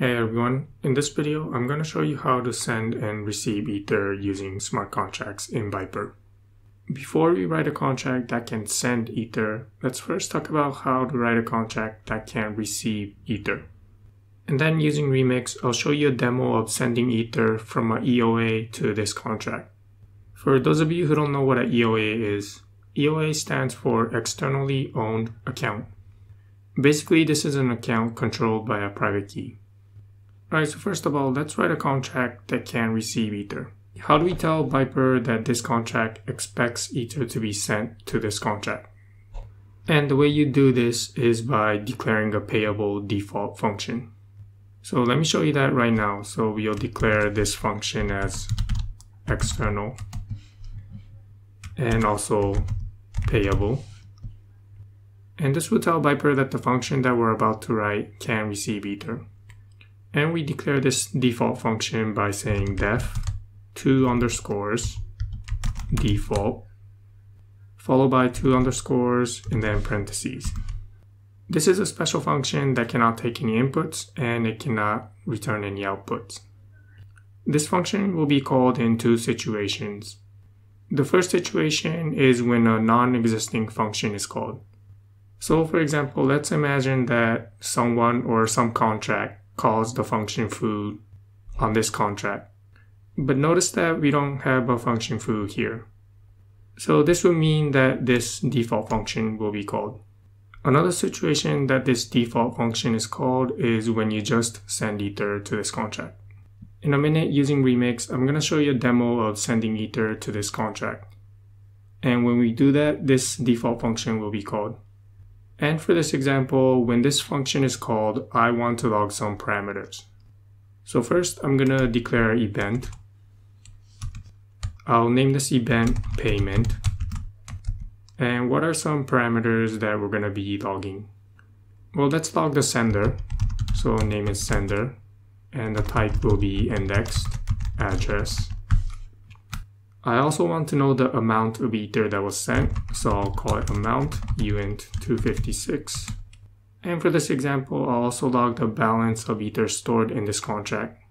Hey everyone, in this video I'm going to show you how to send and receive Ether using smart contracts in Vyper. Before we write a contract that can send Ether, let's first talk about how to write a contract that can receive Ether. And then using Remix, I'll show you a demo of sending Ether from an EOA to this contract. For those of you who don't know what an EOA is, EOA stands for Externally Owned Account. Basically, this is an account controlled by a private key. Alright, so first of all, let's write a contract that can receive Ether. How do we tell Vyper that this contract expects Ether to be sent to this contract? And the way you do this is by declaring a payable default function. So let me show you that right now. So we'll declare this function as external and also payable. And this will tell Vyper that the function that we're about to write can receive Ether. And we declare this default function by saying def two underscores default followed by two underscores and then parentheses. This is a special function that cannot take any inputs and it cannot return any outputs. This function will be called in two situations. The first situation is when a non-existing function is called. So for example, let's imagine that someone or some contract calls the function foo on this contract. But notice that we don't have a function foo here. So this will mean that this default function will be called. Another situation that this default function is called is when you just send ether to this contract. In a minute using Remix, I'm going to show you a demo of sending ether to this contract. And when we do that, this default function will be called. And for this example, when this function is called, I want to log some parameters. So first, I'm going to declare an event. I'll name this event payment. And what are some parameters that we're going to be logging? Well, let's log the sender. So name is sender. And the type will be indexed address. I also want to know the amount of ether that was sent, so I'll call it amount uint 256. And for this example, I'll also log the balance of ether stored in this contract.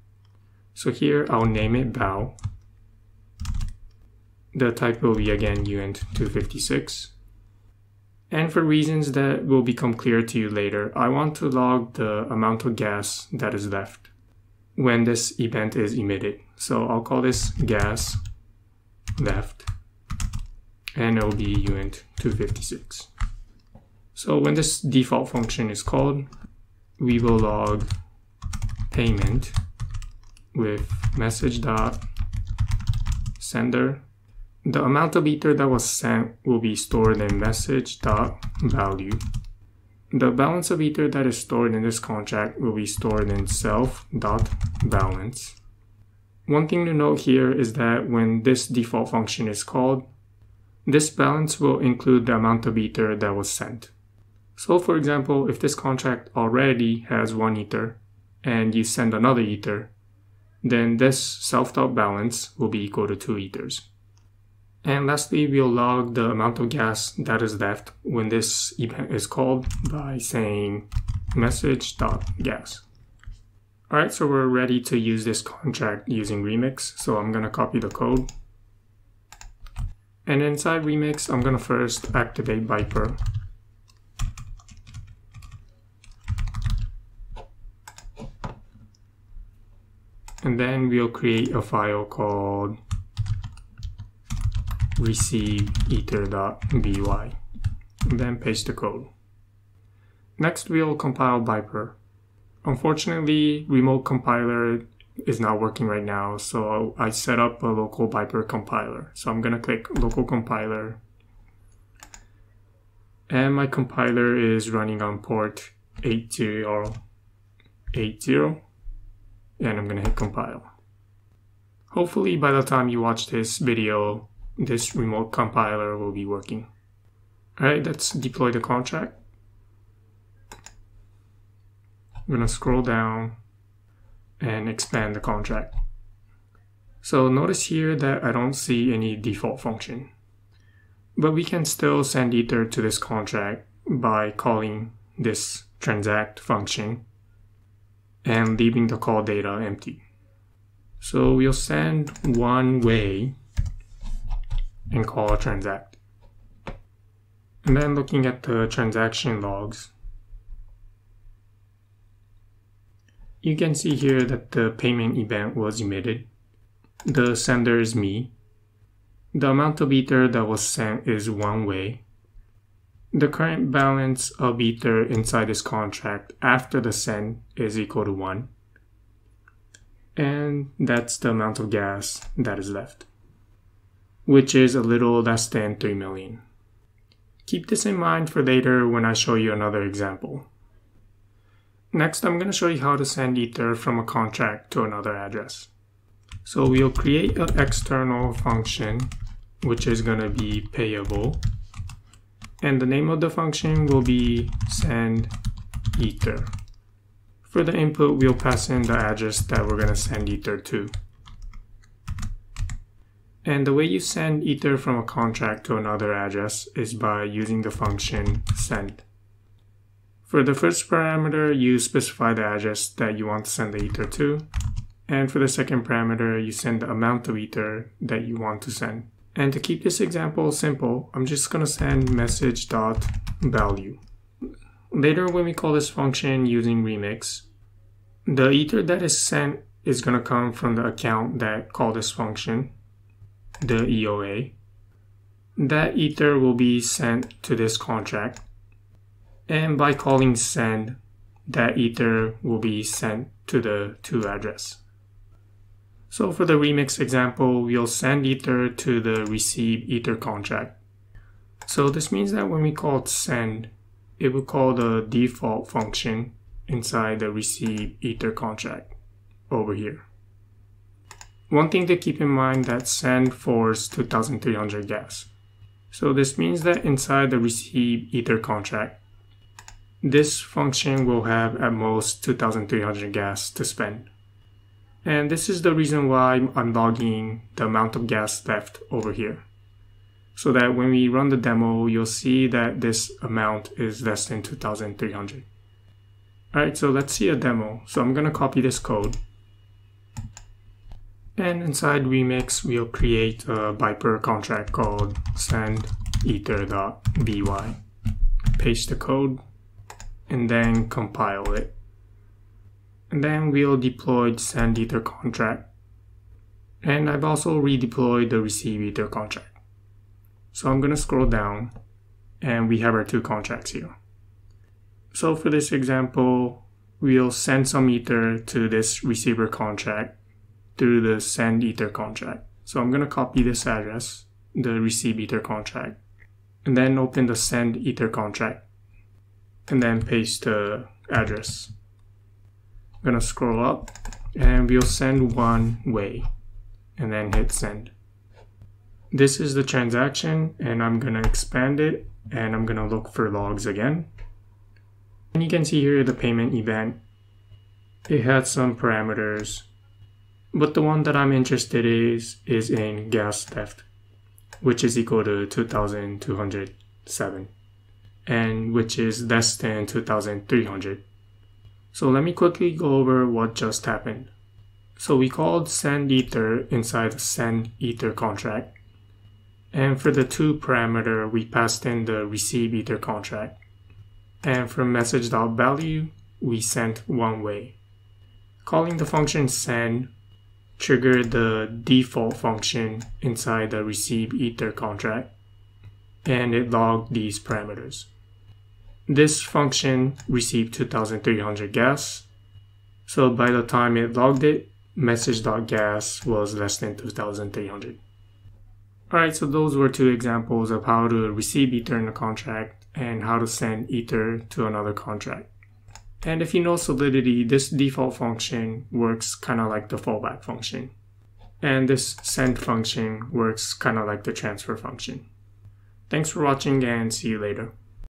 So here I'll name it bow. The type will be again uint 256. And for reasons that will become clear to you later, I want to log the amount of gas that is left when this event is emitted. So I'll call this gas left and it'll be uint 256. So when this default function is called, we will log payment with message dot sender. The amount of ether that was sent will be stored in message dot value. The balance of ether that is stored in this contract will be stored in self dot balance. One thing to note here is that when this default function is called, this balance will include the amount of ether that was sent. So for example, if this contract already has one ether and you send another ether, then this self.balance will be equal to two ethers. And lastly, we'll log the amount of gas that is left when this event is called by saying message.gas. Alright, so we're ready to use this contract using Remix. So I'm gonna copy the code. And inside Remix, I'm gonna first activate Vyper. And then we'll create a file called receive ether.vy and then paste the code. Next, we'll compile Vyper. Unfortunately, remote compiler is not working right now, so I set up a local Vyper compiler. So I'm gonna click local compiler. And my compiler is running on port 8080. And I'm gonna hit compile. Hopefully by the time you watch this video, this remote compiler will be working. Alright, let's deploy the contract. I'm going to scroll down and expand the contract. So notice here that I don't see any default function. But we can still send ether to this contract by calling this transact function. and leaving the call data empty. So we'll send one wei and call transact. And then looking at the transaction logs, you can see here that the payment event was emitted. The sender is me. The amount of ether that was sent is one wei. The current balance of ether inside this contract after the send is equal to 1. And that's the amount of gas that is left, which is a little less than 3 million. Keep this in mind for later when I show you another example. Next, I'm going to show you how to send Ether from a contract to another address. So we'll create an external function, which is going to be payable. And the name of the function will be send Ether. For the input, we'll pass in the address that we're going to send Ether to. And the way you send Ether from a contract to another address is by using the function send. For the first parameter, you specify the address that you want to send the ether to. And for the second parameter, you send the amount of ether that you want to send. And to keep this example simple, I'm just going to send message.value. Later, when we call this function using remix, the ether that is sent is going to come from the account that called this function, the EOA. That ether will be sent to this contract and by calling send, that ether will be sent to the to address. So for the remix example, we'll send ether to the receive ether contract. So this means that when we call send, it will call the default function inside the receive ether contract over here. One thing to keep in mind that send forwards 2300 gas. So this means that inside the receive ether contract, this function will have at most 2300 gas to spend. And this is the reason why I'm logging the amount of gas left over here. So that when we run the demo, you'll see that this amount is less than 2300. Alright, so let's see a demo. So I'm gonna copy this code. And inside Remix, we'll create a Vyper contract called send ether.vy. Paste the code and then compile it. And then we'll deploy the send ether contract. And I've also redeployed the receive ether contract. So I'm going to scroll down and we have our two contracts here. So for this example, we'll send some ether to this receiver contract through the send ether contract. So I'm going to copy this address, the receive ether contract, and then open the send ether contract and then paste the address. I'm gonna scroll up and we'll send one wei and then hit send. This is the transaction and I'm gonna expand it and I'm gonna look for logs again. And you can see here the payment event. It had some parameters, but the one that I'm interested is, is in gas theft, which is equal to 2,207 and which is less than 2300. So let me quickly go over what just happened. So we called send ether inside the send ether contract. And for the to parameter, we passed in the receive ether contract. And for message.value, we sent one wei. Calling the function send triggered the default function inside the receive ether contract and it logged these parameters. This function received 2300 gas. So by the time it logged it, message.gas was less than 2300. Alright, so those were two examples of how to receive Ether in a contract and how to send Ether to another contract. And if you know Solidity, this default function works kind of like the fallback function. And this send function works kind of like the transfer function. Thanks for watching and see you later.